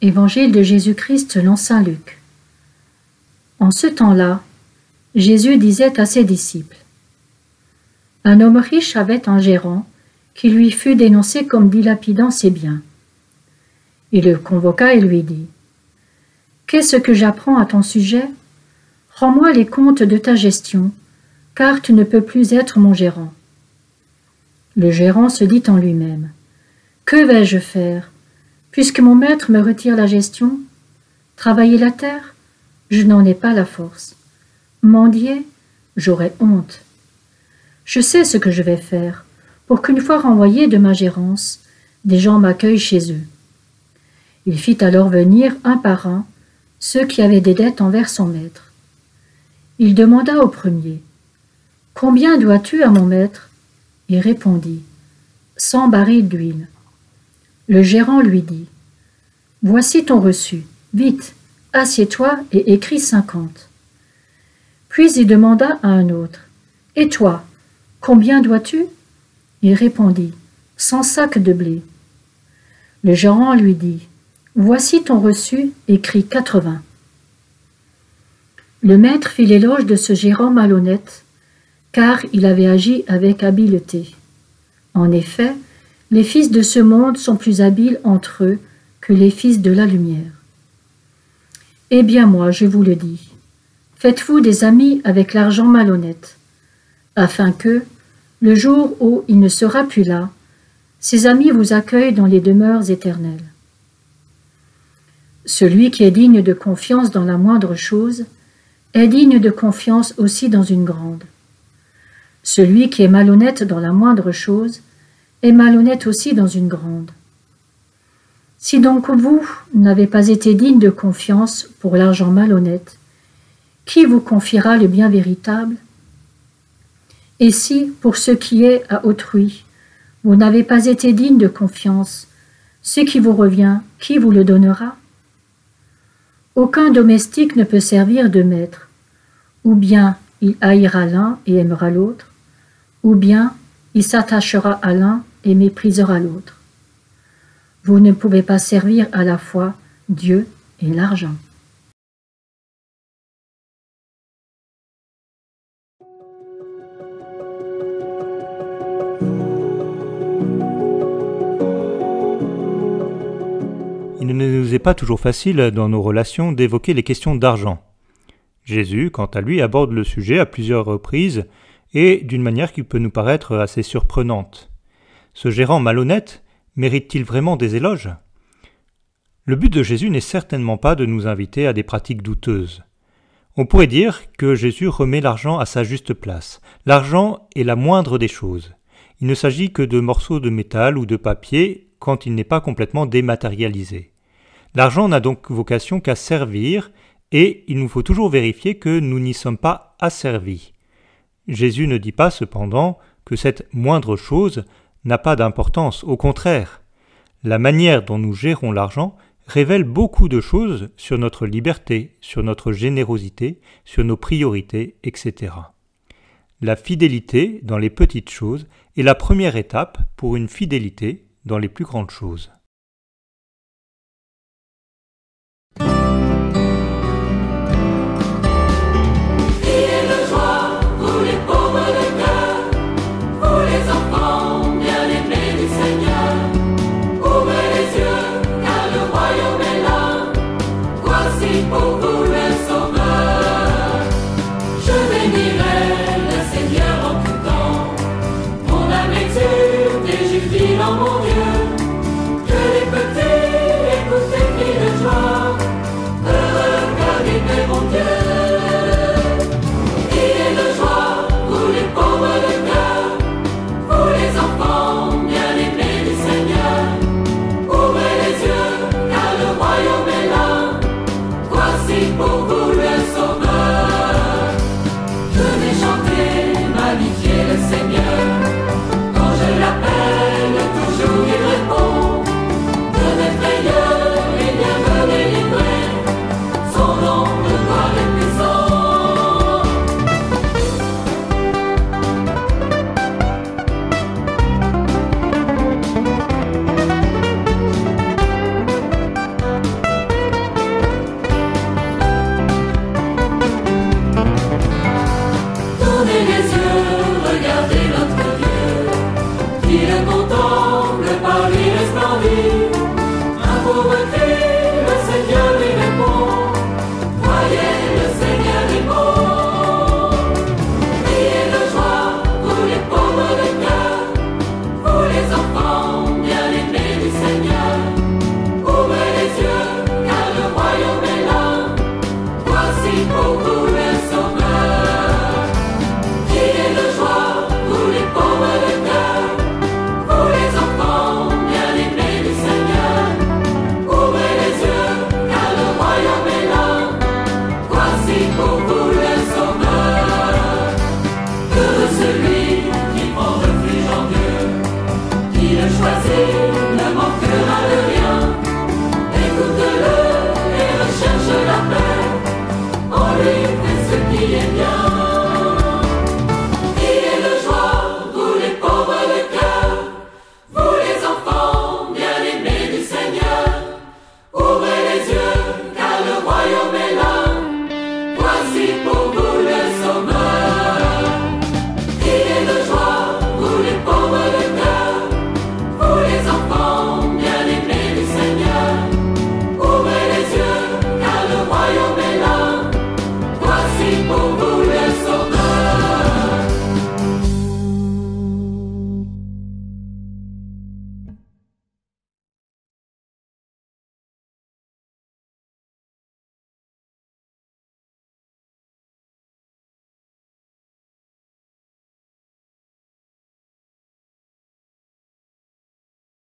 Évangile de Jésus-Christ selon Saint Luc. En ce temps-là, Jésus disait à ses disciples Un homme riche avait un gérant qui lui fut dénoncé comme dilapidant ses biens. Il le convoqua et lui dit Qu'est-ce que j'apprends à ton sujet? Rends-moi les comptes de ta gestion, car tu ne peux plus être mon gérant. Le gérant se dit en lui-même Que vais-je faire Puisque mon maître me retire la gestion, travailler la terre, je n'en ai pas la force. Mendier, j'aurais honte. Je sais ce que je vais faire pour qu'une fois renvoyé de ma gérance, des gens m'accueillent chez eux. Il fit alors venir un par un ceux qui avaient des dettes envers son maître. Il demanda au premier Combien dois-tu à mon maître? Il répondit Cent barils d'huile. Le gérant lui dit Voici ton reçu. Vite, assieds-toi et écris cinquante. Puis il demanda à un autre Et toi, combien dois-tu? Il répondit Cent sacs de blé. Le gérant lui dit Voici ton reçu, écrit quatre-vingts. Le maître fit l'éloge de ce gérant malhonnête, car il avait agi avec habileté. En effet, les fils de ce monde sont plus habiles entre eux que les fils de la lumière. Eh bien moi, je vous le dis, faites-vous des amis avec l'argent malhonnête, afin que, le jour où il ne sera plus là, ces amis vous accueillent dans les demeures éternelles. Celui qui est digne de confiance dans la moindre chose est digne de confiance aussi dans une grande. Celui qui est malhonnête dans la moindre chose est malhonnête aussi dans une grande. Si donc vous n'avez pas été digne de confiance pour l'argent malhonnête, qui vous confiera le bien véritable? Et si, pour ce qui est à autrui, vous n'avez pas été digne de confiance, ce qui vous revient, qui vous le donnera? Aucun domestique ne peut servir de maître, ou bien il haïra l'un et aimera l'autre, ou bien il s'attachera à l'un et méprisera l'autre. Vous ne pouvez pas servir à la fois Dieu et l'argent. Il ne nous est pas toujours facile dans nos relations d'évoquer les questions d'argent. Jésus, quant à lui, aborde le sujet à plusieurs reprises et d'une manière qui peut nous paraître assez surprenante. Ce gérant malhonnête mérite-t-il vraiment des éloges? Le but de Jésus n'est certainement pas de nous inviter à des pratiques douteuses. On pourrait dire que Jésus remet l'argent à sa juste place. L'argent est la moindre des choses. Il ne s'agit que de morceaux de métal ou de papier quand il n'est pas complètement dématérialisé. L'argent n'a donc vocation qu'à servir et il nous faut toujours vérifier que nous n'y sommes pas asservis. Jésus ne dit pas cependant que cette moindre chose n'a pas d'importance, au contraire. La manière dont nous gérons l'argent révèle beaucoup de choses sur notre liberté, sur notre générosité, sur nos priorités, etc. La fidélité dans les petites choses est la première étape pour une fidélité dans les plus grandes choses. Vira contorno. in your